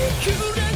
Take you down.